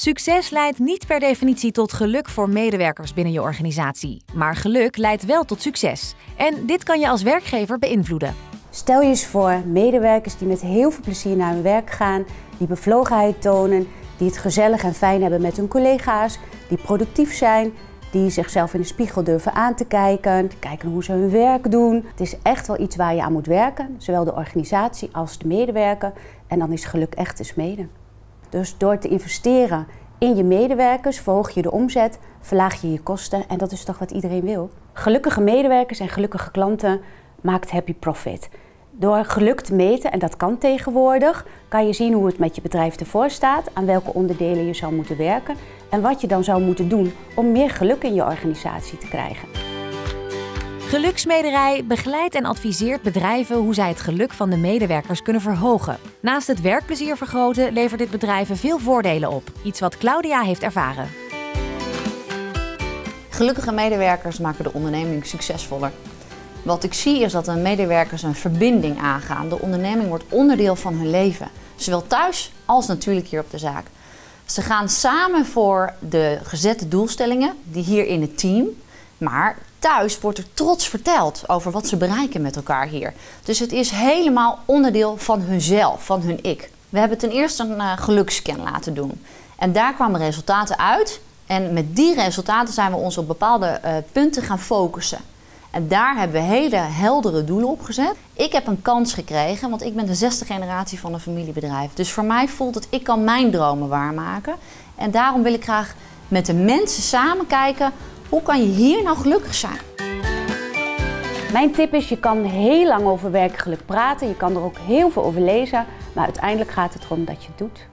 Succes leidt niet per definitie tot geluk voor medewerkers binnen je organisatie. Maar geluk leidt wel tot succes. En dit kan je als werkgever beïnvloeden. Stel je eens voor medewerkers die met heel veel plezier naar hun werk gaan, die bevlogenheid tonen, die het gezellig en fijn hebben met hun collega's, die productief zijn, die zichzelf in de spiegel durven aan te kijken, kijken hoe ze hun werk doen. Het is echt wel iets waar je aan moet werken, zowel de organisatie als de medewerker. En dan is geluk echt de smede. Dus door te investeren in je medewerkers verhoog je de omzet, verlaag je je kosten en dat is toch wat iedereen wil. Gelukkige medewerkers en gelukkige klanten maakt happy profit. Door geluk te meten, en dat kan tegenwoordig, kan je zien hoe het met je bedrijf ervoor staat, aan welke onderdelen je zou moeten werken en wat je dan zou moeten doen om meer geluk in je organisatie te krijgen. Geluksmederij begeleidt en adviseert bedrijven hoe zij het geluk van de medewerkers kunnen verhogen. Naast het werkplezier vergroten levert dit bedrijven veel voordelen op. Iets wat Claudia heeft ervaren. Gelukkige medewerkers maken de onderneming succesvoller. Wat ik zie is dat de medewerkers een verbinding aangaan. De onderneming wordt onderdeel van hun leven. Zowel thuis als natuurlijk hier op de zaak. Ze gaan samen voor de gezette doelstellingen, die hier in het team. Maar thuis wordt er trots verteld over wat ze bereiken met elkaar hier. Dus het is helemaal onderdeel van hunzelf, van hun ik. We hebben ten eerste een uh, geluksscan laten doen. En daar kwamen resultaten uit. En met die resultaten zijn we ons op bepaalde uh, punten gaan focussen. En daar hebben we hele heldere doelen op gezet. Ik heb een kans gekregen, want ik ben de zesde generatie van een familiebedrijf. Dus voor mij voelt het, ik kan mijn dromen waarmaken. En daarom wil ik graag met de mensen samen kijken, hoe kan je hier nou gelukkig zijn? Mijn tip is, je kan heel lang over werkgeluk praten. Je kan er ook heel veel over lezen. Maar uiteindelijk gaat het erom dat je het doet.